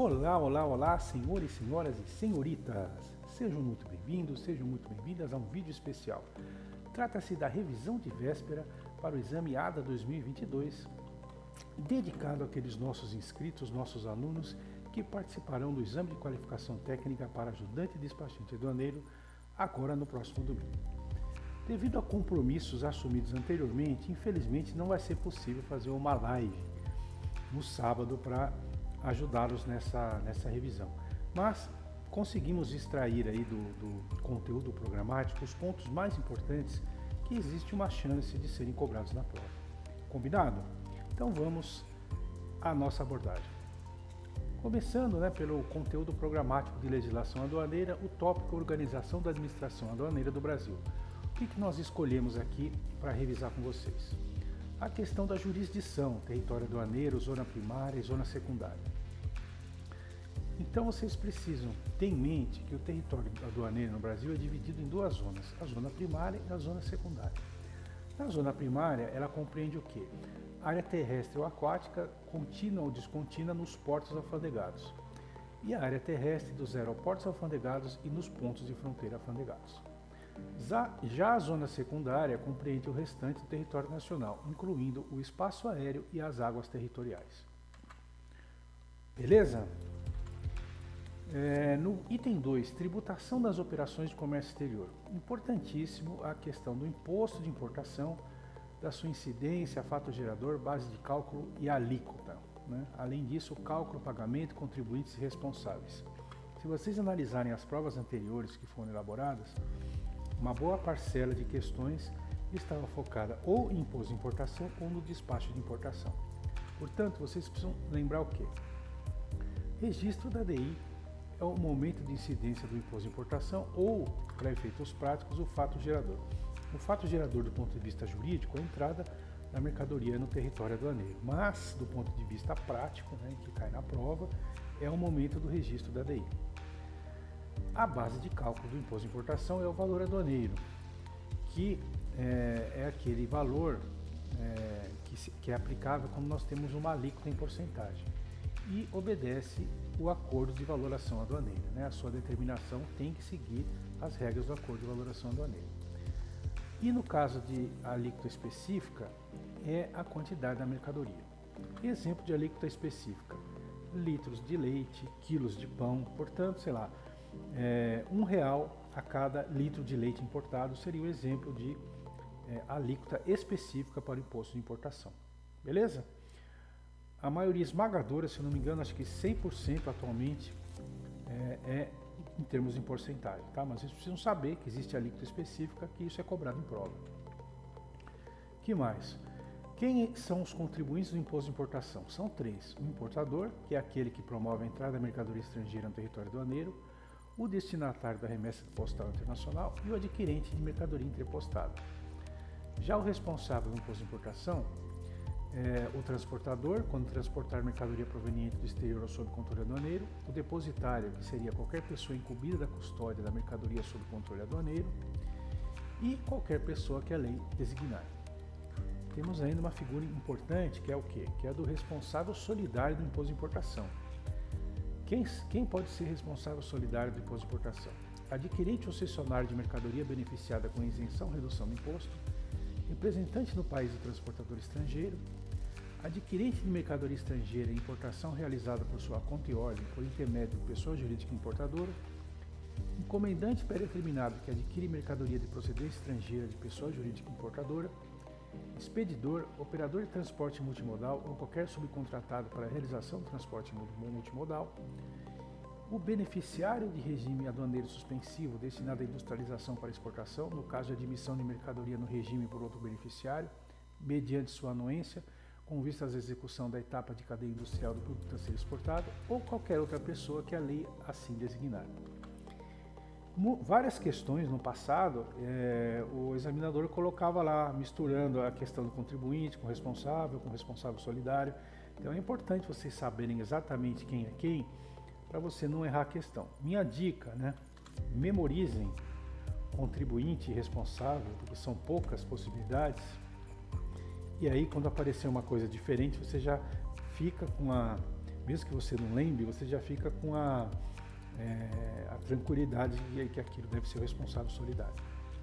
Olá, olá, olá, senhores, senhoras e senhoritas. Sejam muito bem-vindos, sejam muito bem-vindas a um vídeo especial. Trata-se da revisão de véspera para o exame ADA 2022, dedicado àqueles nossos inscritos, nossos alunos que participarão do exame de qualificação técnica para ajudante despachante aduaneiro agora no próximo domingo. Devido a compromissos assumidos anteriormente, infelizmente não vai ser possível fazer uma live no sábado para ajudá-los nessa, nessa revisão. Mas conseguimos extrair aí do, do conteúdo programático os pontos mais importantes que existe uma chance de serem cobrados na prova. Combinado? Então vamos à nossa abordagem. Começando né, pelo conteúdo programático de legislação aduaneira, o tópico Organização da Administração Aduaneira do Brasil. O que, que nós escolhemos aqui para revisar com vocês? A questão da jurisdição, território aduaneiro, zona primária e zona secundária. Então vocês precisam ter em mente que o território aduaneiro no Brasil é dividido em duas zonas, a zona primária e a zona secundária. Na zona primária, ela compreende o quê? Área terrestre ou aquática, contínua ou descontínua nos portos alfandegados. E a área terrestre dos aeroportos alfandegados e nos pontos de fronteira alfandegados. Já a zona secundária compreende o restante do território nacional, incluindo o espaço aéreo e as águas territoriais. Beleza? É, no item 2, tributação das operações de comércio exterior. Importantíssimo a questão do imposto de importação, da sua incidência, fato gerador, base de cálculo e alíquota. Né? Além disso, o cálculo, pagamento, contribuintes e responsáveis. Se vocês analisarem as provas anteriores que foram elaboradas, uma boa parcela de questões estava focada ou em imposto de importação ou no despacho de importação. Portanto, vocês precisam lembrar o quê? Registro da DI é o momento de incidência do imposto de importação ou, para efeitos práticos, o fato gerador. O fato gerador, do ponto de vista jurídico, é a entrada da mercadoria no território aduaneiro, mas, do ponto de vista prático, né, que cai na prova, é o momento do registro da DI. A base de cálculo do imposto de importação é o valor aduaneiro, que é, é aquele valor é, que, se, que é aplicável quando nós temos uma alíquota em porcentagem e obedece o acordo de valoração aduaneira. Né? A sua determinação tem que seguir as regras do acordo de valoração aduaneira. E no caso de alíquota específica, é a quantidade da mercadoria. Exemplo de alíquota específica: litros de leite, quilos de pão, portanto, sei lá, é, um real a cada litro de leite importado seria o um exemplo de é, alíquota específica para o imposto de importação. Beleza? A maioria esmagadora, se não me engano, acho que 100% atualmente é, é, em termos de porcentagem, tá? Mas vocês precisam saber que existe alíquota específica, que isso é cobrado em prova. que mais? Quem são os contribuintes do imposto de importação? São três. O importador, que é aquele que promove a entrada da mercadoria estrangeira no território aduaneiro, o destinatário da remessa postal internacional e o adquirente de mercadoria interpostada. Já o responsável do imposto de importação é, o transportador, quando transportar mercadoria proveniente do exterior ou sob controle aduaneiro, o depositário, que seria qualquer pessoa incumbida da custódia da mercadoria sob controle aduaneiro, e qualquer pessoa que a lei designar. Temos ainda uma figura importante que é o quê? Que é a do responsável solidário do imposto de importação. Quem, quem pode ser responsável solidário do imposto de importação? Adquirente ou cessionário de mercadoria beneficiada com isenção ou redução do imposto, representante no país do transportador estrangeiro, adquirente de mercadoria estrangeira em importação realizada por sua conta e ordem por intermédio de pessoa jurídica importadora, encomendante pré-determinado que adquire mercadoria de procedência estrangeira de pessoa jurídica importadora, expedidor, operador de transporte multimodal ou qualquer subcontratado para a realização do transporte multimodal, o beneficiário de regime aduaneiro suspensivo destinado à industrialização para exportação, no caso de admissão de mercadoria no regime por outro beneficiário, mediante sua anuência, com vistas à execução da etapa de cadeia industrial do produto a ser exportado, ou qualquer outra pessoa que a lei assim designar. Várias questões no passado, é, o examinador colocava lá, misturando a questão do contribuinte com o responsável, com o responsável solidário. Então é importante vocês saberem exatamente quem é quem, para você não errar a questão. Minha dica, né? Memorizem contribuinte e responsável, porque são poucas possibilidades. E aí, quando aparecer uma coisa diferente, você já fica com a, mesmo que você não lembre, você já fica com a, é, a tranquilidade de que aquilo deve ser o responsável solidário.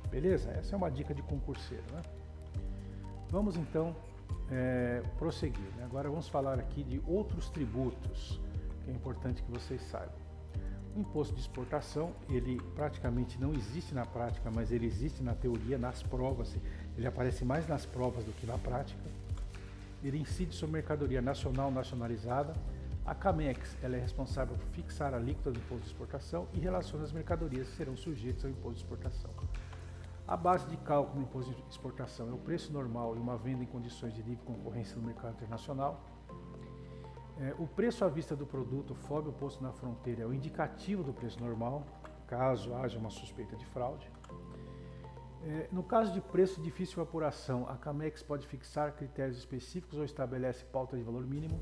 Beleza? Essa é uma dica de concurseiro. Né? Vamos então é, prosseguir. Né? Agora vamos falar aqui de outros tributos que é importante que vocês saibam. O imposto de exportação, ele praticamente não existe na prática, mas ele existe na teoria, nas provas. Ele aparece mais nas provas do que na prática. Ele incide sobre mercadoria nacional nacionalizada. A CAMEX ela é responsável por fixar a alíquota do imposto de exportação e relaciona as mercadorias que serão sujeitas ao imposto de exportação. A base de cálculo do imposto de exportação é o preço normal e uma venda em condições de livre concorrência no mercado internacional. É, o preço à vista do produto FOB posto na fronteira é o indicativo do preço normal, caso haja uma suspeita de fraude. É, no caso de preço de difícil apuração, a CAMEX pode fixar critérios específicos ou estabelece pauta de valor mínimo.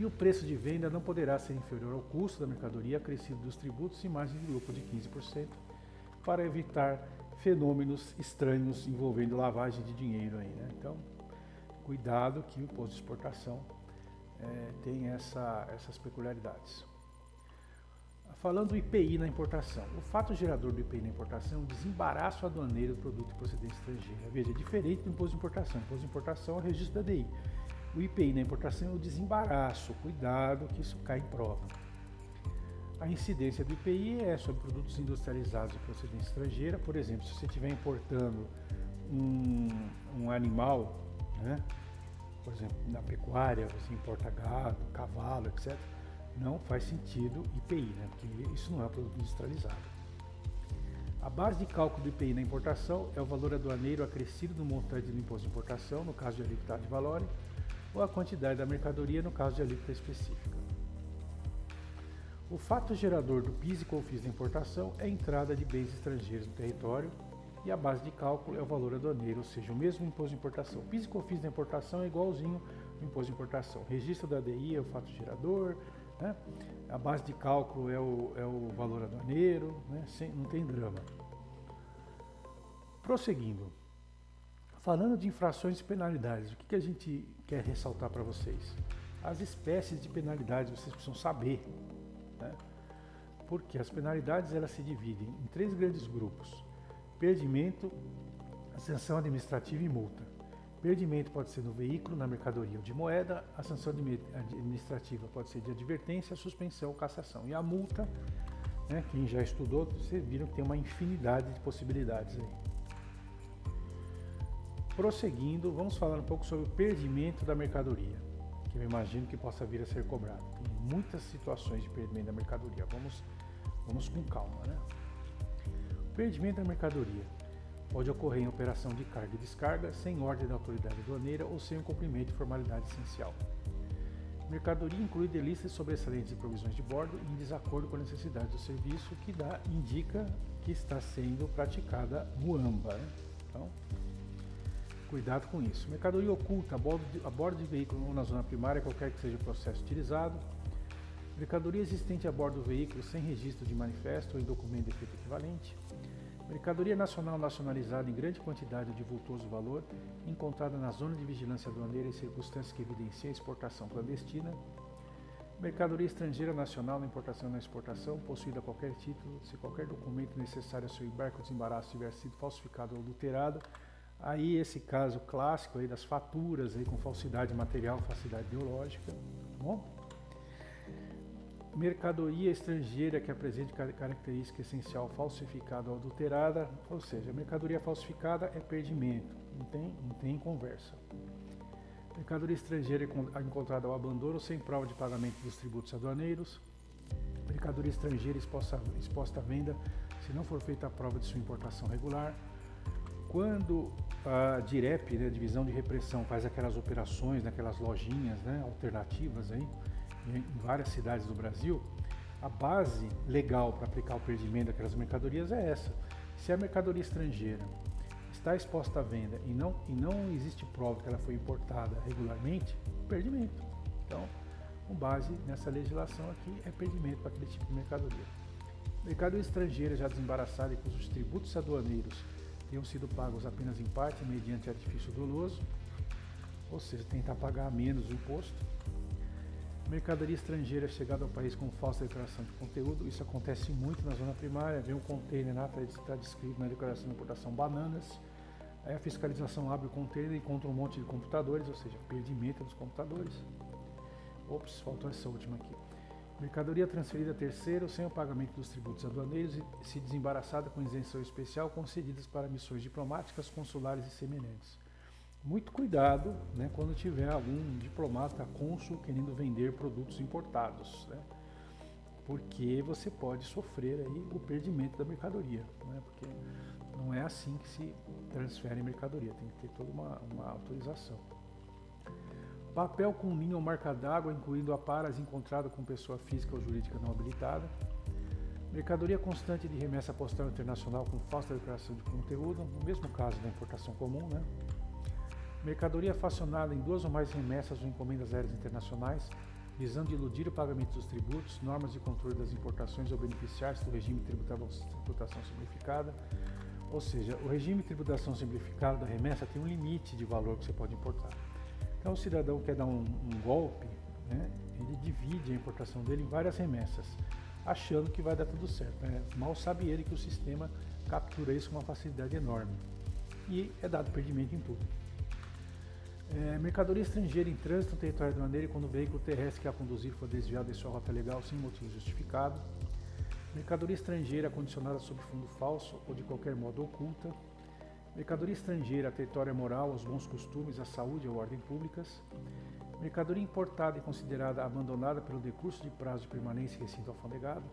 E o preço de venda não poderá ser inferior ao custo da mercadoria acrescido dos tributos e margem de lucro de 15% para evitar fenômenos estranhos envolvendo lavagem de dinheiro aí, né? Então, cuidado que o imposto de exportação é, tem essa, essas peculiaridades. Falando do IPI na importação, o fato gerador do IPI na importação é o desembaraço aduaneiro do produto de procedência estrangeira. Veja, é diferente do imposto de importação. O imposto de importação é o registro da DI. O IPI na importação é o desembaraço. Cuidado que isso cai em prova. A incidência do IPI é sobre produtos industrializados de procedência estrangeira. Por exemplo, se você estiver importando um, um animal, né, por exemplo, na pecuária, você importa gado, cavalo, etc., não faz sentido IPI, né, porque isso não é produto industrializado. A base de cálculo do IPI na importação é o valor aduaneiro acrescido no montante do imposto de importação, no caso de alíquota de valor, ou a quantidade da mercadoria, no caso de alíquota específica. O fato gerador do PIS e COFINS da importação é a entrada de bens estrangeiros no território e a base de cálculo é o valor aduaneiro, ou seja, o mesmo imposto de importação. PIS e COFINS da importação é igualzinho ao imposto de importação. Registro da ADI é o fato gerador, né? a base de cálculo é o, é o valor aduaneiro, né? Sem, não tem drama. Prosseguindo, falando de infrações e penalidades, o que, que a gente quer ressaltar para vocês? As espécies de penalidades vocês precisam saber né? Porque as penalidades elas se dividem em três grandes grupos: perdimento, sanção administrativa e multa. Perdimento pode ser no veículo, na mercadoria ou de moeda. A sanção administrativa pode ser de advertência, suspensão cassação. E a multa, né, quem já estudou, vocês viram que tem uma infinidade de possibilidades aí. Prosseguindo, vamos falar um pouco sobre o perdimento da mercadoria que eu imagino que possa vir a ser cobrado. Tem muitas situações de perdimento da mercadoria. Vamos, vamos com calma, né? O perdimento da mercadoria pode ocorrer em operação de carga e descarga sem ordem da autoridade aduaneira ou sem o cumprimento de formalidade essencial. Mercadoria inclui delícias sobressalentes e provisões de bordo em desacordo com a necessidade do serviço que dá, indica que está sendo praticada muamba. Né? Então, Cuidado com isso. Mercadoria oculta a bordo, de, a bordo de veículo ou na zona primária, qualquer que seja o processo utilizado. Mercadoria existente a bordo do veículo sem registro de manifesto ou em documento de efeito equivalente. Mercadoria nacional nacionalizada em grande quantidade de vultoso valor, encontrada na zona de vigilância aduaneira em circunstâncias que evidenciam exportação clandestina. Mercadoria estrangeira nacional na importação e na exportação, possuída a qualquer título, se qualquer documento necessário ao seu embarque ou desembaraço tiver sido falsificado ou adulterado, Aí esse caso clássico aí das faturas aí com falsidade material, falsidade ideológica, tá bom? Mercadoria estrangeira que apresente característica essencial falsificada ou adulterada, ou seja, mercadoria falsificada é perdimento, não tem, não tem conversa. Mercadoria estrangeira encontrada ao abandono sem prova de pagamento dos tributos aduaneiros. Mercadoria estrangeira exposta, exposta à venda se não for feita a prova de sua importação regular quando a DIREP, né, Divisão de Repressão, faz aquelas operações naquelas lojinhas né, alternativas aí, em várias cidades do Brasil, a base legal para aplicar o perdimento daquelas mercadorias é essa. Se a mercadoria estrangeira está exposta à venda e não, e não existe prova que ela foi importada regularmente, perdimento. Então, com base nessa legislação aqui, é perdimento para aquele tipo de mercadoria. Mercadoria estrangeira já desembaraçada e cujos tributos aduaneiros tenham sido pagos apenas em parte mediante artifício doloso, ou seja, tentar pagar menos o imposto. Mercadoria estrangeira chegada ao país com falsa declaração de conteúdo. Isso acontece muito na zona primária. Vem um container lá, está descrito na declaração de importação bananas. Aí a fiscalização abre o container e encontra um monte de computadores, ou seja, perdimento dos computadores. Ops, faltou essa última aqui. Mercadoria transferida a terceiro sem o pagamento dos tributos aduaneiros e se desembaraçada com isenção especial concedidas para missões diplomáticas, consulares e semelhantes muito cuidado né, quando tiver algum diplomata cônsul querendo vender produtos importados, né, porque você pode sofrer aí o perdimento da mercadoria, né, porque não é assim que se transfere mercadoria, tem que ter toda uma, uma autorização. Papel com linha ou marca d'água, incluindo aparas encontrado com pessoa física ou jurídica não habilitada. Mercadoria constante de remessa postal internacional com falsa declaração de conteúdo, no mesmo caso da importação comum, né? Mercadoria facionada em duas ou mais remessas ou encomendas aéreas internacionais, visando iludir o pagamento dos tributos, normas de controle das importações ou beneficiários do regime de tributação simplificada. Ou seja, o regime de tributação simplificada da remessa tem um limite de valor que você pode importar. Então, o cidadão quer dar um, um golpe, né, ele divide a importação dele em várias remessas, achando que vai dar tudo certo. Né? Mal sabe ele que o sistema captura isso com uma facilidade enorme. E é dado perdimento em tudo. É, mercadoria estrangeira em trânsito no território aduaneiro quando o veículo terrestre que a conduzir for desviado de sua rota legal sem motivo justificado. Mercadoria estrangeira condicionada sob fundo falso ou de qualquer modo oculta. Mercadoria estrangeira a território moral, aos bons costumes, à saúde ou ordem públicas. Mercadoria importada e considerada abandonada pelo decurso de prazo de permanência em recinto alfandegado.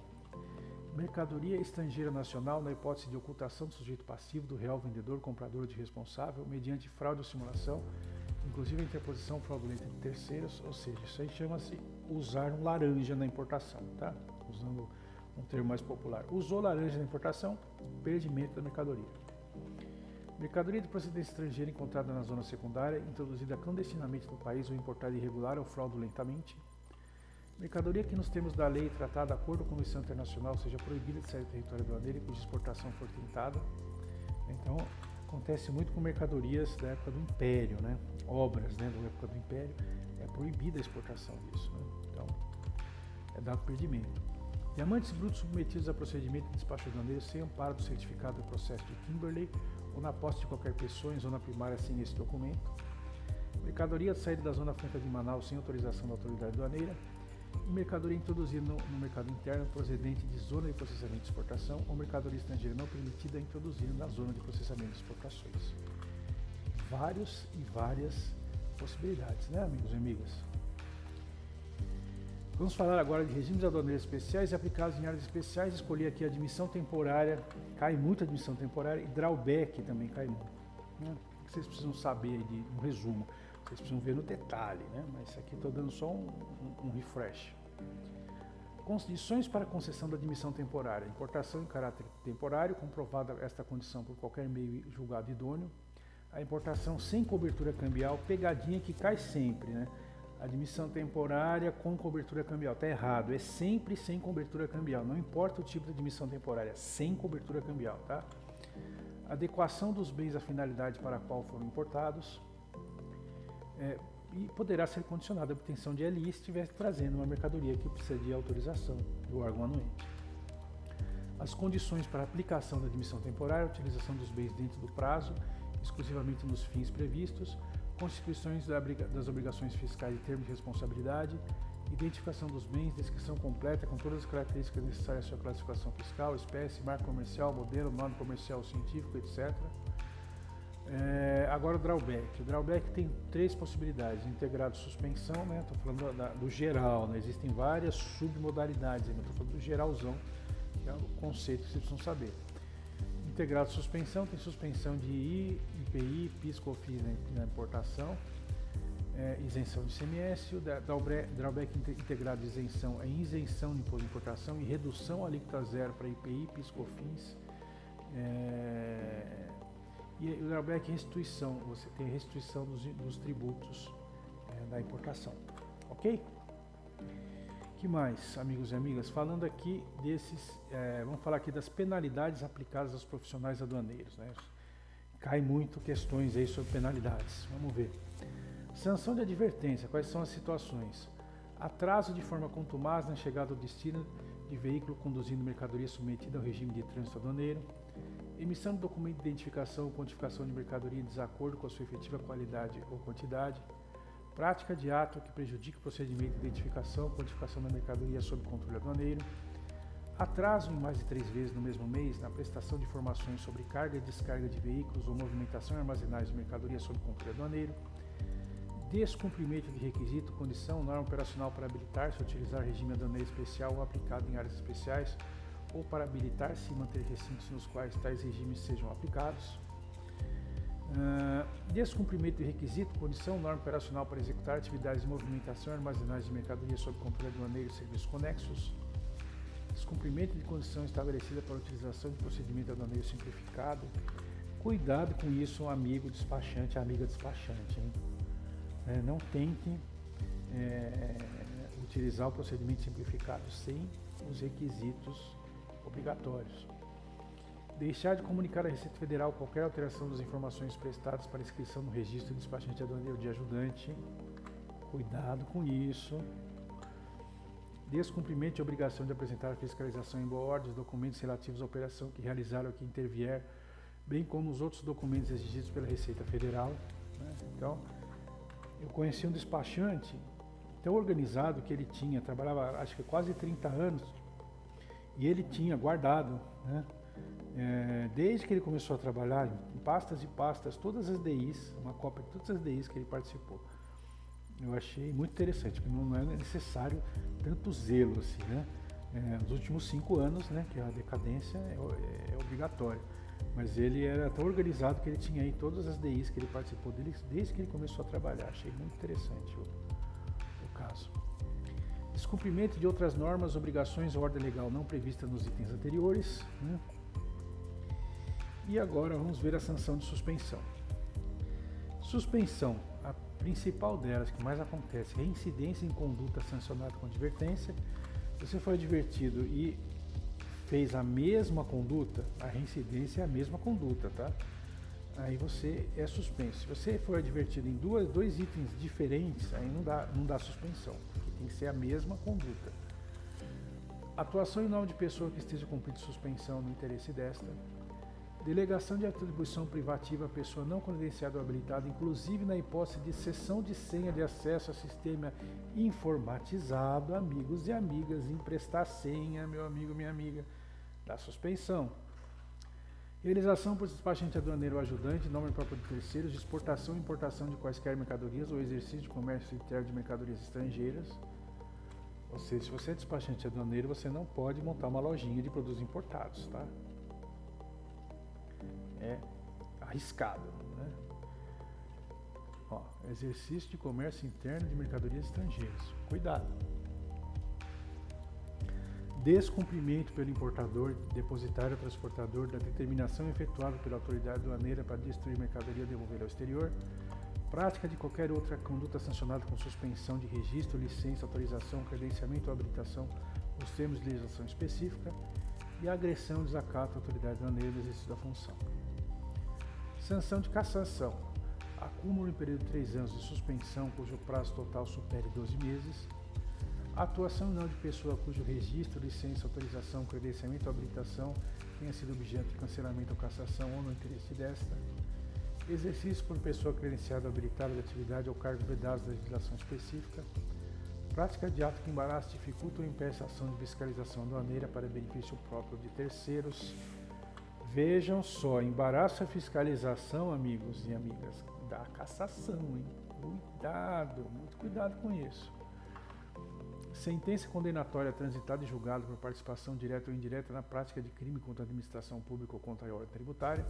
Mercadoria estrangeira nacional na hipótese de ocultação do sujeito passivo do real vendedor, comprador de responsável, mediante fraude ou simulação inclusive a interposição fraudulenta de terceiros, ou seja, isso aí chama-se usar um laranja na importação, tá? Usando um termo mais popular. Usou laranja na importação, perdimento da mercadoria. Mercadoria de procedência estrangeira encontrada na zona secundária, introduzida clandestinamente no país ou importada irregular ou fraudulentamente. Mercadoria que, nos termos da lei, tratada acordo com a Comissão Internacional, seja proibida de sair do território aduaneiro e cuja exportação for tentada. Então, acontece muito com mercadorias da época do Império, né? obras né, da época do Império, é proibida a exportação disso. Né? Então, é dado perdimento. Diamantes brutos submetidos a procedimento de despacho aduaneiro sem amparo do certificado do processo de Kimberley ou na posse de qualquer pessoa em zona primária sem esse documento. Mercadoria saída da Zona Franca de Manaus sem autorização da autoridade aduaneira e mercadoria introduzida no, no, mercado interno procedente de zona de processamento de exportação ou mercadoria estrangeira não permitida introduzida na zona de processamento de exportações. Vários e várias possibilidades, né, amigos e amigas? Vamos falar agora de regimes aduaneiros especiais aplicados em áreas especiais. Escolhi aqui admissão temporária, cai muito admissão temporária, e drawback também cai muito. Né? Vocês precisam saber de um resumo. Vocês precisam ver no detalhe, né? mas aqui estou dando só um, um, um refresh. Condições para concessão da admissão temporária. Importação em caráter temporário, comprovada esta condição por qualquer meio julgado idôneo. A importação sem cobertura cambial, pegadinha que cai sempre, né? Admissão temporária com cobertura cambial. Está errado, é sempre sem cobertura cambial. Não importa o tipo de admissão temporária, sem cobertura cambial, tá? Adequação dos bens à finalidade para a qual foram importados é, e poderá ser condicionada a obtenção de LI se estiver trazendo uma mercadoria que precisa de autorização do órgão anuente. As condições para aplicação da admissão temporária, utilização dos bens dentro do prazo, exclusivamente nos fins previstos, constituições das obrigações fiscais e termos de responsabilidade, identificação dos bens, descrição completa com todas as características necessárias à sua classificação fiscal, espécie, marca comercial, modelo, nome comercial científico, etc é, agora o drawback. O drawback tem três possibilidades: integrado suspensão, né? Estou falando da, do geral, né? Existem várias submodalidades, estou falando do geralzão, que é o conceito que vocês precisam saber. Integrado suspensão, tem suspensão de I, IPI, PIS, COFINS na importação, é, isenção de CMS, o drawback integrado de isenção é isenção de imposto de importação e redução alíquota zero para IPI, PIS, COFINS. É, e o drawback é restituição, você tem restituição dos, dos tributos é, da importação. Ok? Que mais, amigos e amigas? Falando aqui desses, é, vamos falar aqui das penalidades aplicadas aos profissionais aduaneiros. Né? Cai muito questões aí sobre penalidades. Vamos ver. Sanção de advertência, quais são as situações? atraso de forma contumaz na chegada ao destino de veículo conduzindo mercadoria submetida ao regime de trânsito aduaneiro, emissão de documento de identificação ou quantificação de mercadoria em desacordo com a sua efetiva qualidade ou quantidade, prática de ato que prejudique o procedimento de identificação quantificação da mercadoria sob controle aduaneiro, atraso em mais de três vezes no mesmo mês na prestação de informações sobre carga e descarga de veículos ou movimentação e armazenagem de mercadoria sob controle aduaneiro, descumprimento de requisito, condição, norma operacional para habilitar-se a utilizar regime aduaneiro especial ou aplicado em áreas especiais, ou para habilitar-se e manter recintos nos quais tais regimes sejam aplicados. Descumprimento de requisito, condição, norma operacional para executar atividades de movimentação e armazenagem de mercadoria sob controle aduaneiro e serviços conexos. Descumprimento de condição estabelecida para utilização de procedimento aduaneiro simplificado. Cuidado com isso, amigo despachante, amiga despachante. É, não tente é, utilizar o procedimento simplificado sem os requisitos obrigatórios. Deixar de comunicar à Receita Federal qualquer alteração das informações prestadas para inscrição no registro de despachante aduaneiro de ajudante. Cuidado com isso. Descumprimento de obrigação de apresentar a fiscalização em bordes, documentos relativos à operação que realizaram ou que intervier, bem como os outros documentos exigidos pela Receita Federal. Né? Então, eu conheci um despachante tão organizado que ele tinha, trabalhava acho que quase 30 anos, e ele tinha guardado, né, é, desde que ele começou a trabalhar, em pastas e pastas, todas as DIs, uma cópia de todas as DIs que ele participou. Eu achei muito interessante, porque não é necessário tanto zelo assim, né? É, nos últimos cinco anos, né, que a decadência é, é obrigatória. Mas ele era tão organizado que ele tinha aí todas as DIs que ele participou dele desde que ele começou a trabalhar. Achei muito interessante o, o caso. Descumprimento de outras normas, obrigações ou ordem legal não prevista nos itens anteriores. Né? E agora vamos ver a sanção de suspensão. Suspensão, a principal delas que mais acontece, é reincidência em conduta sancionada com advertência. Você foi advertido e fez a mesma conduta, a reincidência é a mesma conduta, tá? Aí você é suspenso. Se você for advertido em duas, dois itens diferentes, aí não dá, não dá suspensão, porque tem que ser a mesma conduta. Atuação em nome de pessoa que esteja cumprindo suspensão no interesse desta. Delegação de atribuição privativa à pessoa não credenciada ou habilitada, inclusive na hipótese de cessão de senha de acesso a sistema informatizado, amigos e amigas, emprestar senha, meu amigo, minha amiga da suspensão. Realização por despachante aduaneiro ou ajudante, nome próprio de terceiros, de exportação e importação de quaisquer mercadorias ou exercício de comércio interno de mercadorias estrangeiras. Ou seja, se você é despachante aduaneiro, você não pode montar uma lojinha de produtos importados, tá? É arriscado, né? Ó, exercício de comércio interno de mercadorias estrangeiras. Cuidado descumprimento pelo importador, depositário ou transportador da determinação efetuada pela autoridade aduaneira para destruir mercadoria ou devolver ao exterior, prática de qualquer outra conduta sancionada com suspensão de registro, licença, autorização, credenciamento ou habilitação nos termos de legislação específica e agressão, desacato à autoridade aduaneira no exercício da função. Sanção de cassação. Acúmulo em período de três anos de suspensão cujo prazo total supere 12 meses atuação não de pessoa cujo registro, licença, autorização, credenciamento ou habilitação tenha sido objeto de cancelamento ou cassação ou no interesse desta, exercício por pessoa credenciada ou habilitada de atividade ou cargo vedados da legislação específica, prática de ato que embaraça, dificulta ou impeça a ação de fiscalização aduaneira para benefício próprio de terceiros. Vejam só, embaraço a fiscalização, amigos e amigas, da cassação, hein? Cuidado, muito cuidado com isso. Sentença condenatória transitada e julgada por participação direta ou indireta na prática de crime contra a administração pública ou contra a ordem tributária.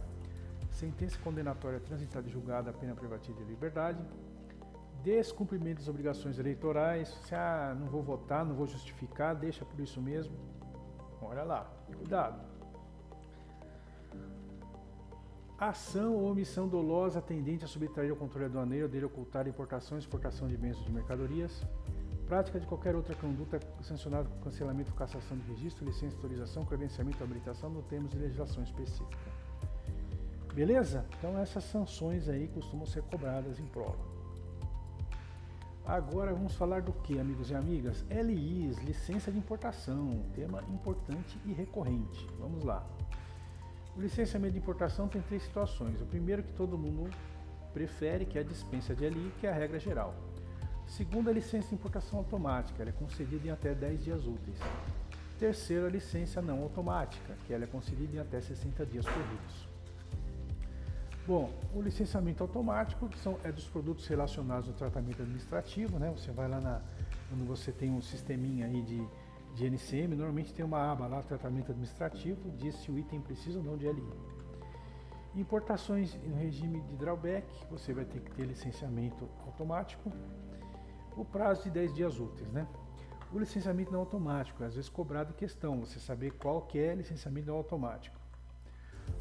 Sentença condenatória transitada e julgada a pena privativa de liberdade. Descumprimento das obrigações eleitorais. Se ah, não vou votar, não vou justificar, deixa por isso mesmo. Olha lá, cuidado. Ação ou omissão dolosa tendente a subtrair o controle aduaneiro, dele ocultar importação e exportação de bens ou de mercadorias prática de qualquer outra conduta sancionada com cancelamento, cassação de registro, licença, autorização, credenciamento ou habilitação no termos de legislação específica. Beleza? Então essas sanções aí costumam ser cobradas em prova. Agora vamos falar do que, amigos e amigas? LIs, licença de importação, tema importante e recorrente. Vamos lá. O licenciamento de importação tem três situações. O primeiro que todo mundo prefere, que é a dispensa de LI, que é a regra geral. Segundo, a licença de importação automática, ela é concedida em até 10 dias úteis. Terceiro, a licença não automática, que ela é concedida em até 60 dias corridos. Bom, o licenciamento automático são, é dos produtos relacionados ao tratamento administrativo, né? Você vai lá na, quando você tem um sisteminha aí de, de NCM, normalmente tem uma aba lá, tratamento administrativo, diz se o item precisa ou não de LI. Importações no regime de drawback, você vai ter que ter licenciamento automático. O prazo de 10 dias úteis, né? O licenciamento não automático, às vezes cobrado questão, você saber qual que é licenciamento não automático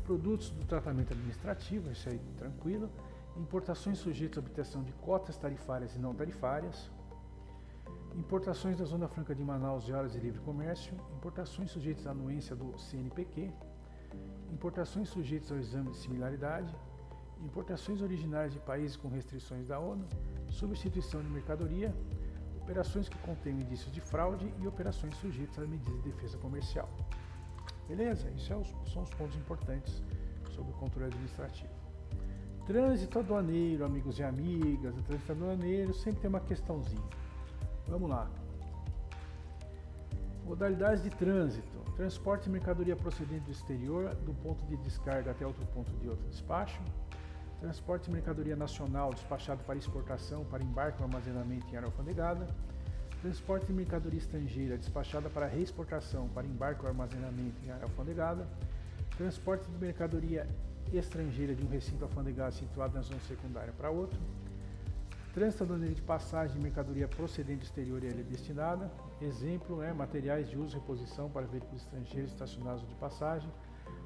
produtos do tratamento administrativo, isso aí tranquilo, importações sujeitas à obtenção de cotas tarifárias e não tarifárias, importações da Zona Franca de Manaus e horas de livre comércio, importações sujeitas à anuência do CNPq, importações sujeitas ao exame de similaridade, importações originárias de países com restrições da ONU, substituição de mercadoria, operações que contêm indícios de fraude e operações sujeitas a medidas de defesa comercial. Beleza? Isso é são os pontos importantes sobre o controle administrativo. Trânsito aduaneiro, amigos e amigas, o trânsito aduaneiro sempre tem uma questãozinha. Vamos lá. Modalidades de trânsito: transporte de mercadoria procedente do exterior, do ponto de descarga até outro ponto de outro despacho. Transporte de mercadoria nacional despachado para exportação, para embarque ou armazenamento em área alfandegada transporte de mercadoria estrangeira despachada para reexportação para embarque ou armazenamento em área alfandegada, transporte de mercadoria estrangeira de um recinto alfandegado situado na zona secundária para outro, trânsito de passagem de mercadoria procedente do exterior e destinada, exemplo, é, materiais de uso e reposição para veículos estrangeiros estacionados de passagem,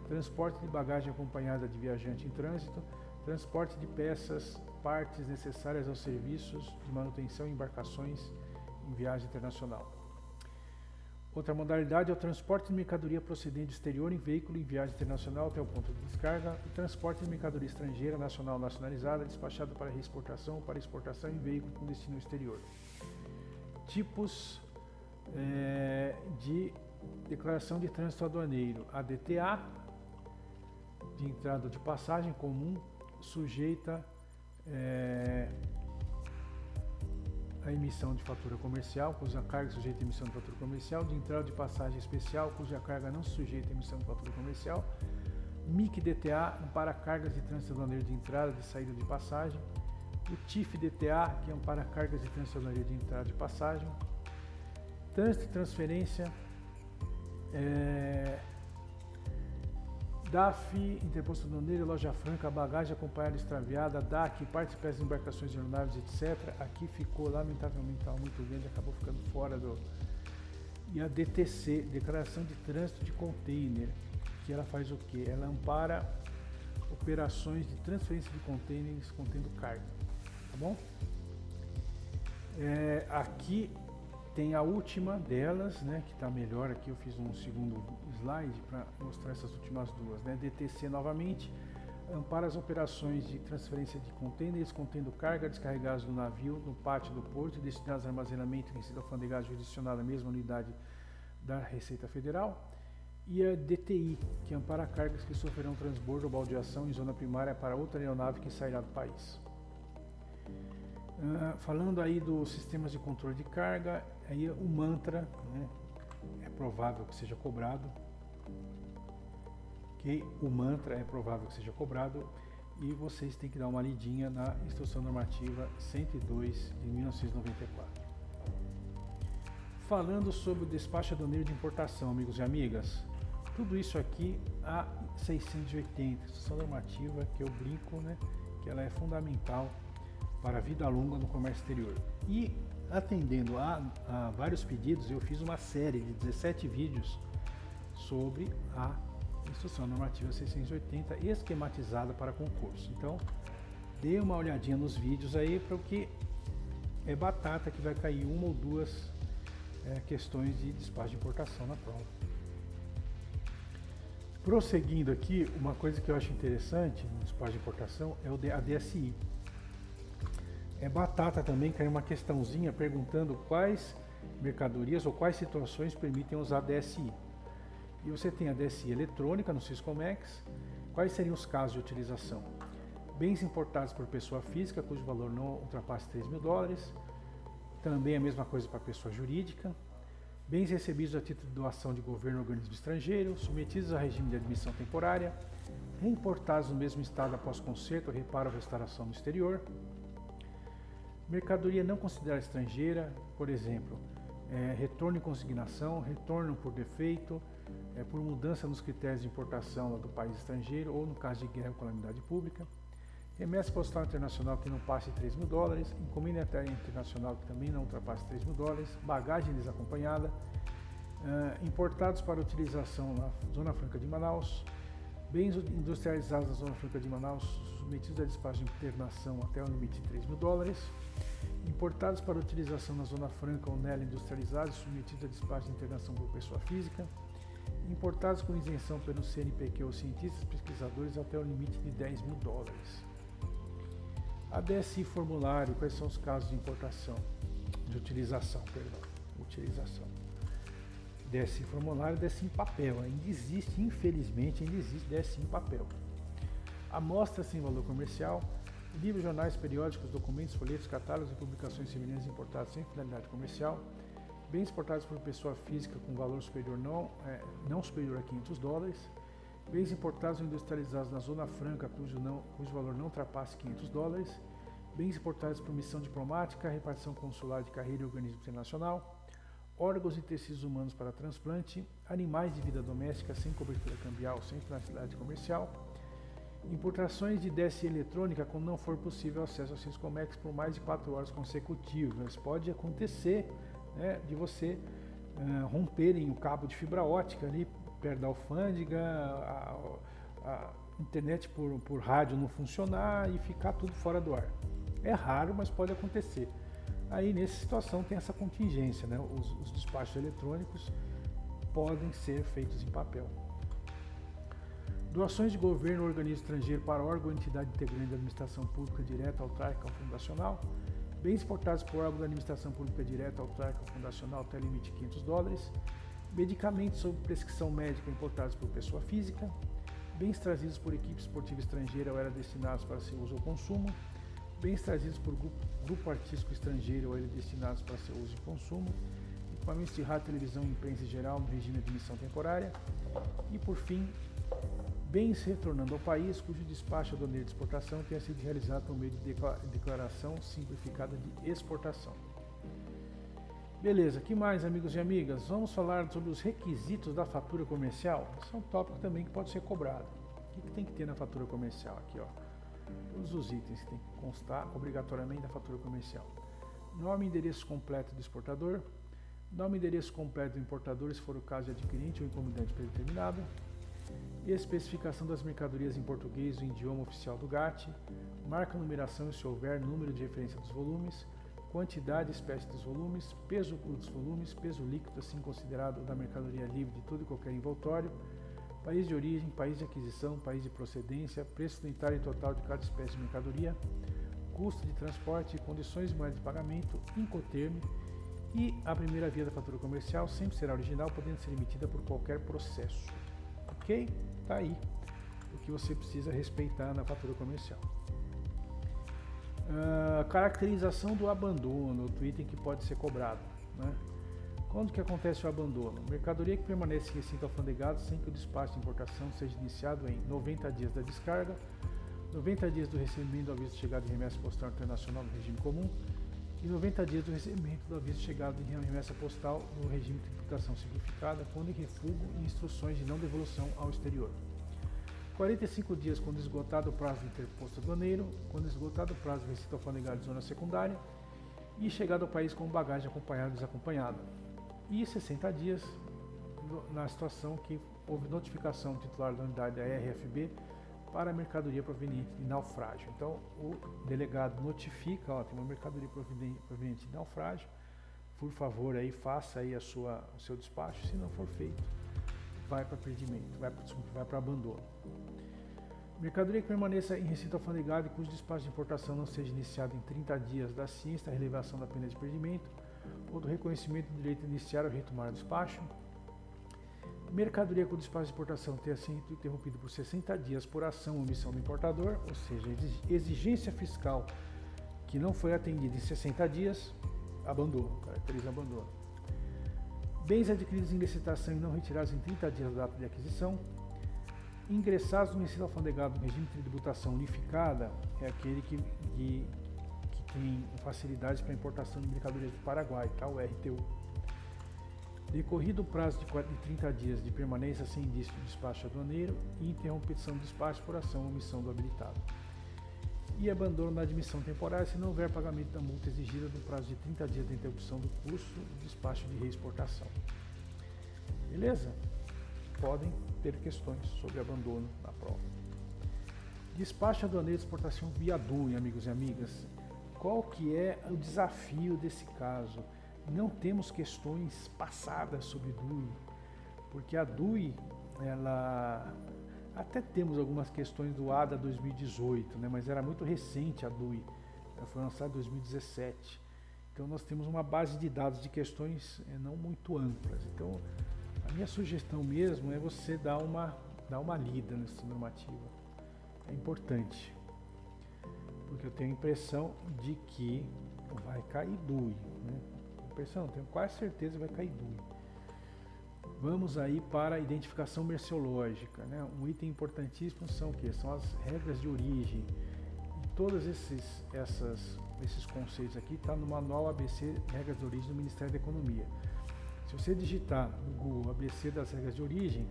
transporte de bagagem acompanhada de viajante em trânsito, transporte de peças, partes necessárias aos serviços de manutenção em embarcações em viagem internacional. Outra modalidade é o transporte de mercadoria procedente do exterior em veículo em viagem internacional até o ponto de descarga e transporte de mercadoria estrangeira nacional nacionalizada despachada para reexportação ou para exportação em veículo com destino exterior. Tipos é, de declaração de trânsito aduaneiro: ADTA, de entrada de passagem comum, sujeita é, a emissão de fatura comercial, cuja carga sujeita à emissão de fatura comercial, de entrada de passagem especial, cuja carga não sujeita à emissão de fatura comercial, MIC DTA para cargas de trânsito de entrada e saída de passagem, o TIF DTA, que ampara cargas de trânsito de entrada e passagem, trânsito e transferência, é, DAF, Interposto Aduaneiro, Loja Franca, bagagem acompanhada extraviada, DAC, partes de embarcações aeronaves, etc. Aqui ficou, lamentavelmente, estava muito grande, acabou ficando fora do... E a DTC, Declaração de Trânsito de Container, que ela faz o quê? Ela ampara operações de transferência de containers contendo carga, tá bom? É, aqui tem a última delas, né, que está melhor aqui, eu fiz um segundo slide para mostrar essas últimas duas. Né? DTC novamente ampara as operações de transferência de contêineres contendo carga descarregadas do navio no pátio do porto e destinadas a armazenamento em receita alfandegada jurisdicionada à mesma unidade da Receita Federal. E a DTI, que ampara cargas que sofrerão transbordo ou baldeação em zona primária para outra aeronave que sairá do país. Uh, falando aí dos sistemas de controle de carga, aí o mantra né, é provável que seja cobrado, que o mantra é provável que seja cobrado e vocês têm que dar uma lidinha na Instrução Normativa 102 de 1994. Falando sobre o despacho aduaneiro de importação, amigos e amigas, tudo isso aqui a 680, Instrução Normativa que eu brinco, né, que ela é fundamental para a vida longa no comércio exterior. E atendendo a, a, vários pedidos, eu fiz uma série de 17 vídeos sobre a Instrução Normativa 680 esquematizada para concurso. Então, dê uma olhadinha nos vídeos aí para o que é batata que vai cair uma ou duas é, questões de despacho de importação na prova. Prosseguindo aqui, uma coisa que eu acho interessante no despacho de importação é a DSI, É batata também, caiu uma questãozinha perguntando quais mercadorias ou quais situações permitem usar DSI. E você tem a DSI eletrônica no Syscomex. Quais seriam os casos de utilização? Bens importados por pessoa física, cujo valor não ultrapasse 3 mil dólares. Também a mesma coisa para pessoa jurídica. Bens recebidos a título de doação de governo ou organismo estrangeiro, submetidos a regime de admissão temporária, reimportados no mesmo estado após conserto, reparo ou restauração no exterior. Mercadoria não considerada estrangeira, por exemplo, é, retorno em consignação, retorno por defeito, é, por mudança nos critérios de importação do país estrangeiro ou no caso de guerra ou calamidade pública. Remessa postal internacional que não passe 3 mil dólares, encomenda internacional que também não ultrapasse 3 mil dólares, bagagem desacompanhada, uh, importados para utilização na Zona Franca de Manaus, bens industrializados na Zona Franca de Manaus submetidos a despacho de internação até o limite de 3 mil dólares, importados para utilização na Zona Franca ou nela industrializados submetidos a despacho de internação por pessoa física, importados com isenção pelo CNPq ou cientistas pesquisadores até o limite de 10 mil dólares. A DSI formulário, quais são os casos de importação, de utilização, perdão, utilização. DSI formulário, DSI em papel, ainda existe, infelizmente, ainda existe DSI em papel. Amostra sem valor comercial, livros, jornais, periódicos, documentos, folhetos, catálogos e publicações semelhantes importados sem finalidade comercial, bens exportados por pessoa física com valor superior não, é, não superior a 500 dólares, bens importados ou industrializados na Zona Franca cujo, não, cujo valor não ultrapasse 500 dólares, bens importados por missão diplomática, repartição consular de carreira e organismo internacional, órgãos e tecidos humanos para transplante, animais de vida doméstica sem cobertura cambial, sem finalidade comercial, importações de DSI eletrônica quando não for possível acesso ao Ciscomex por mais de 4 horas consecutivas. Pode acontecer né, de você uh, romperem o cabo de fibra ótica ali perto da alfândega, a, a internet por, por rádio não funcionar e ficar tudo fora do ar. É raro, mas pode acontecer. Aí nessa situação tem essa contingência, né? os, os despachos eletrônicos podem ser feitos em papel. Doações de governo ou organismo estrangeiro para órgão ou entidade integrante da administração pública direta, autárquica ou fundacional bens exportados por órgão da administração pública direta, autárquica ou fundacional até limite de 500 dólares, medicamentos sob prescrição médica importados por pessoa física, bens trazidos por equipe esportiva estrangeira ou era destinados para seu uso ou consumo, bens trazidos por grupo, grupo artístico estrangeiro ou era destinados para seu uso e consumo, equipamentos de rádio, televisão e imprensa em geral no regime de admissão temporária e, por fim, bens retornando ao país cujo despacho aduaneiro de exportação tenha sido realizado por meio de declaração simplificada de exportação. Beleza, que mais, amigos e amigas? Vamos falar sobre os requisitos da fatura comercial. Esse é um tópico também que pode ser cobrado. O que, tem que ter na fatura comercial? Aqui, ó. Todos os itens que tem que constar obrigatoriamente da fatura comercial. Nome e endereço completo do exportador. Nome e endereço completo do importador, se for o caso de adquirente ou encomendante predeterminado especificação das mercadorias em português o idioma oficial do GATT, marca numeração e se houver número de referência dos volumes, quantidade e espécie dos volumes, peso dos volumes, peso líquido assim considerado da mercadoria livre de todo e qualquer envoltório, país de origem, país de aquisição, país de procedência, preço unitário e total de cada espécie de mercadoria, custo de transporte, condições de moeda de pagamento, incoterme e a primeira via da fatura comercial sempre será original, podendo ser emitida por qualquer processo. Ok? Está aí o que você precisa respeitar na fatura comercial. Uh, caracterização do abandono, outro item que pode ser cobrado. Né? Quando que acontece o abandono? Mercadoria que permanece em recinto alfandegado sem que o despacho de importação seja iniciado em 90 dias da descarga, 90 dias do recebimento do aviso de chegada de remessa postal internacional no regime comum e 90 dias do recebimento do aviso de chegada de remessa postal no regime de tributação simplificada, quando em refúgio e instruções de não devolução ao exterior. 45 dias quando esgotado o prazo do interposto aduaneiro, quando esgotado o prazo do receita alfandegário de zona secundária e chegado ao país com bagagem acompanhada ou desacompanhada. E 60 dias na situação que houve notificação do titular da unidade da RFB para a mercadoria proveniente de naufrágio. Então, o delegado notifica, ó, tem uma mercadoria proveniente de naufrágio, por favor, aí faça aí a sua, o seu despacho, se não for feito, vai para perdimento, vai para abandono. Mercadoria que permaneça em recinto e cujo despacho de importação não seja iniciado em 30 dias da ciência relevação da pena de perdimento ou do reconhecimento do direito de iniciar ou retomar o despacho. Mercadoria com despacho de importação tenha sido interrompido por 60 dias por ação ou omissão do importador, ou seja, exigência fiscal que não foi atendida em 60 dias, abandono, caracteriza abandono. Bens adquiridos em licitação e não retirados em 30 dias da data de aquisição. Ingressados no ensino alfandegado no regime de tributação unificada é aquele que, que, que tem facilidades para importação de mercadorias do Paraguai, tá? o RTU. Decorrido o prazo de 30 dias de permanência sem indício de despacho aduaneiro e interrupção do despacho por ação ou omissão do habilitado. E abandono da admissão temporária se não houver pagamento da multa exigida no prazo de 30 dias de interrupção do curso do despacho de reexportação. Beleza? Podem ter questões sobre abandono na prova. Despacho aduaneiro de exportação via DUI, amigos e amigas. Qual que é o desafio desse caso? Não temos questões passadas sobre DUI, porque a DUI, ela até temos algumas questões do ADA 2018, né, mas era muito recente a DUI, ela foi lançada em 2017. Então nós temos uma base de dados de questões é, não muito amplas. Então a minha sugestão mesmo é você dar uma, dar uma lida nessa normativa. É importante. Porque eu tenho a impressão de que vai cair DUI. Né? Impressão, tenho quase certeza que vai cair DUI. Vamos aí para a identificação merciológica. Né? Um item importantíssimo são o quê? São as regras de origem. E todos esses, essas, esses conceitos aqui estão tá no manual ABC Regras de Origem do Ministério da Economia. Se você digitar no Google ABC das regras de origem,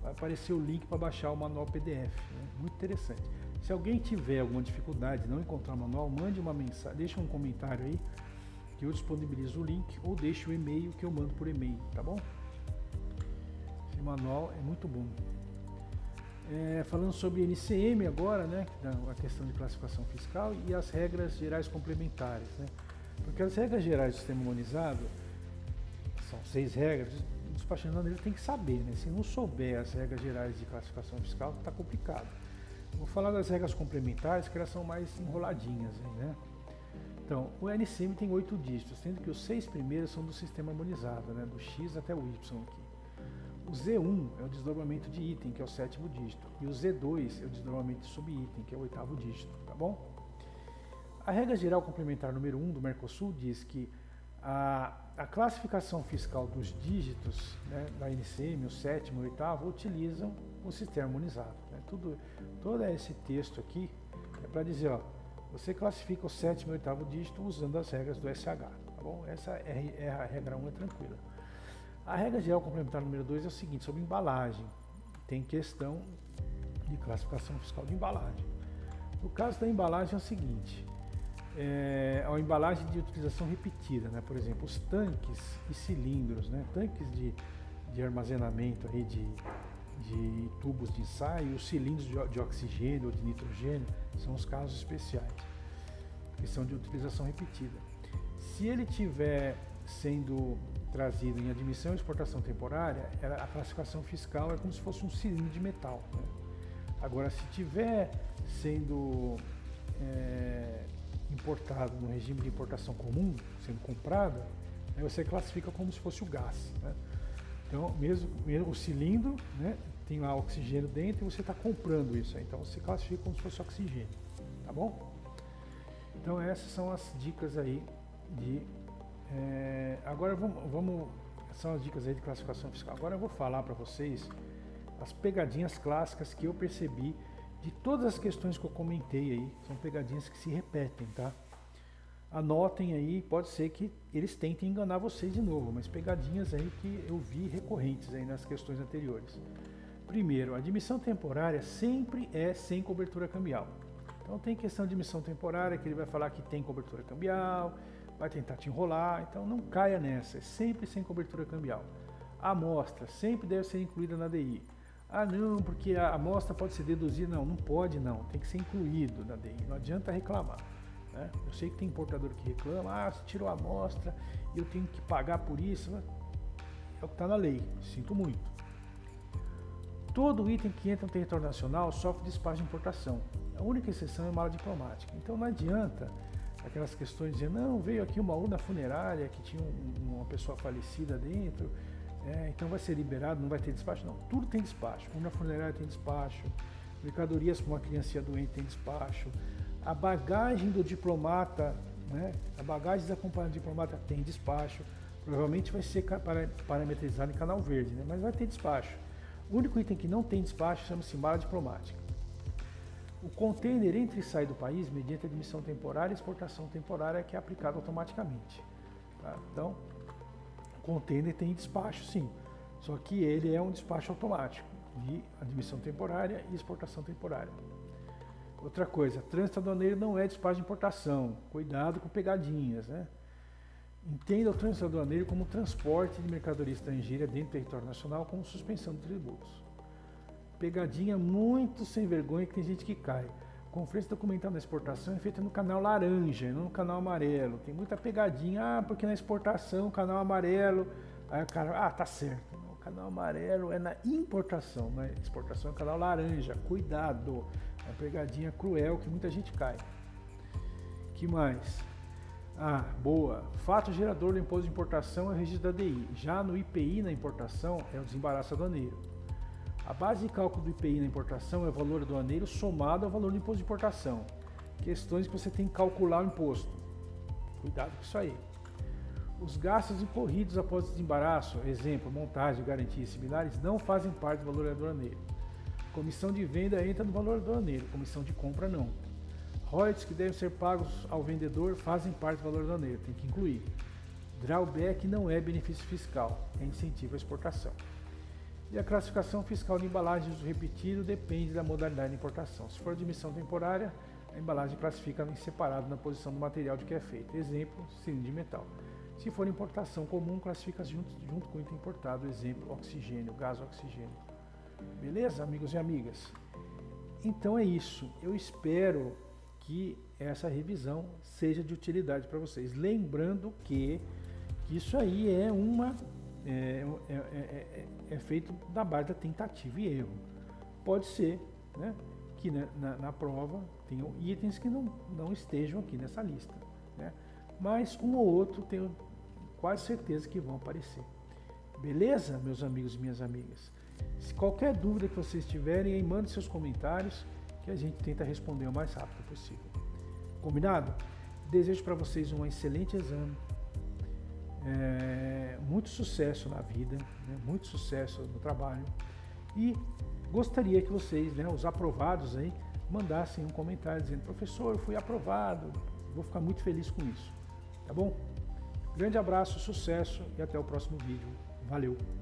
vai aparecer o link para baixar o manual PDF. Né? Muito interessante. Se alguém tiver alguma dificuldade de não encontrar o manual, mande uma mensagem, deixa um comentário aí que eu disponibilizo o link ou deixe o e-mail que eu mando por e-mail, tá bom? Esse manual é muito bom. É, falando sobre NCM agora, né, a questão de classificação fiscal e as regras gerais complementares, né? Porque as regras gerais do sistema harmonizado são seis regras, o despachante ele tem que saber, né? Se não souber as regras gerais de classificação fiscal, está complicado. Vou falar das regras complementares, que elas são mais enroladinhas, né? Então, o NCM tem oito dígitos, sendo que os seis primeiros são do sistema harmonizado, né? do X até o Y aqui. O Z1 é o desdobramento de item, que é o sétimo dígito, e o Z2 é o desdobramento de subitem, que é o oitavo dígito, tá bom? A regra geral complementar número 1 do Mercosul diz que a, a classificação fiscal dos dígitos né, da NCM, o sétimo e o oitavo, utilizam o sistema harmonizado. Né? Tudo, todo esse texto aqui é para dizer, ó, você classifica o sétimo e oitavo dígito usando as regras do SH. Tá bom? Essa é, é a regra 1, é tranquila. A regra geral complementar número 2 é o seguinte, sobre embalagem. Tem questão de classificação fiscal de embalagem. No caso da embalagem é o seguinte, é, a embalagem de utilização repetida, né? por exemplo, os tanques e cilindros, né? tanques de, de armazenamento aí de, de tubos de ensaio, os cilindros de, oxigênio ou de nitrogênio são os casos especiais, que são de utilização repetida. Se ele tiver sendo trazido em admissão e exportação temporária, a classificação fiscal é como se fosse um cilindro de metal. Né? Agora, se tiver sendo é, importado no regime de importação comum, sendo comprada, aí você classifica como se fosse o gás. Né? Então, mesmo, mesmo, o cilindro né, tem lá oxigênio dentro e você está comprando isso. Então, você classifica como se fosse oxigênio. Tá bom? Então, essas são as dicas aí de. É, agora vamos, vamos. São as dicas aí de classificação fiscal. Agora eu vou falar para vocês as pegadinhas clássicas que eu percebi de todas as questões que eu comentei aí, são pegadinhas que se repetem, tá? Anotem aí, pode ser que eles tentem enganar vocês de novo, mas pegadinhas aí que eu vi recorrentes aí nas questões anteriores. Primeiro, a admissão temporária sempre é sem cobertura cambial. Então tem questão de admissão temporária que ele vai falar que tem cobertura cambial, vai tentar te enrolar, então não caia nessa, é sempre sem cobertura cambial. A amostra sempre deve ser incluída na DI. Ah, não, porque a amostra pode ser deduzida. Não, não pode não. Tem que ser incluído na DI. Não adianta reclamar. Né? Eu sei que tem importador que reclama, ah, você tirou a amostra e eu tenho que pagar por isso. É o que está na lei. Sinto muito. Todo item que entra no território nacional sofre despacho de importação. A única exceção é mala diplomática. Então não adianta aquelas questões de não, veio aqui uma urna funerária que tinha um, uma pessoa falecida dentro, é, então vai ser liberado, não vai ter despacho. Não, tudo tem despacho. Urna funerária tem despacho, mercadorias para uma criança doente tem despacho, a bagagem do diplomata, né, a bagagem da companhia diplomata tem despacho, provavelmente vai ser parametrizado em canal verde, né, mas vai ter despacho. O único item que não tem despacho chama-se mala diplomática. O container entra e sai do país mediante admissão temporária e exportação temporária que é aplicada automaticamente. Tá? Então, o container tem despacho sim, só que ele é um despacho automático de admissão temporária e exportação temporária. Outra coisa, trânsito aduaneiro não é despacho de importação. Cuidado com pegadinhas, né? Entenda o trânsito aduaneiro como transporte de mercadoria estrangeira dentro do território nacional como suspensão de tributos. Pegadinha muito sem vergonha que tem gente que cai. Conferência documental da exportação é feita no canal laranja, não no canal amarelo. Tem muita pegadinha, ah, porque na exportação, canal amarelo. Aí o cara, ah, tá certo. O canal amarelo é na importação, na exportação é canal laranja. Cuidado, é uma pegadinha cruel que muita gente cai. Que mais? Ah, boa. Fato gerador do imposto de importação é o registro da DI. Já no IPI na importação é o desembaraço aduaneiro. A base de cálculo do IPI na importação é o valor aduaneiro somado ao valor do imposto de importação. Questões que você tem que calcular o imposto. Cuidado com isso aí. Os gastos incorridos após o desembaraço, exemplo, montagem, garantias similares, não fazem parte do valor aduaneiro. Comissão de venda entra no valor aduaneiro, comissão de compra não. Royalties que devem ser pagos ao vendedor fazem parte do valor aduaneiro, tem que incluir. Drawback não é benefício fiscal, é incentivo à exportação. E a classificação fiscal de embalagens de repetido depende da modalidade de importação. Se for admissão temporária, a embalagem classifica em separado na posição do material de que é feito. Exemplo, cilindro de metal. Se for importação comum, classifica junto, junto com o item importado. Exemplo, oxigênio, gás oxigênio. Beleza, amigos e amigas? Então é isso. Eu espero que essa revisão seja de utilidade para vocês. Lembrando que, que isso aí é uma é, é, é, é, feito da base da tentativa e erro. Pode ser né, que na, na, na, prova tenham itens que não, não estejam aqui nessa lista. Né, mas um ou outro tenho quase certeza que vão aparecer. Beleza, meus amigos e minhas amigas? Se qualquer dúvida que vocês tiverem, aí mande seus comentários que a gente tenta responder o mais rápido possível. Combinado? Desejo para vocês um excelente exame, é, muito sucesso na vida, né, muito sucesso no trabalho e gostaria que vocês, né, os aprovados aí, mandassem um comentário dizendo professor, fui aprovado, vou ficar muito feliz com isso, tá bom? Grande abraço, sucesso e até o próximo vídeo. Valeu!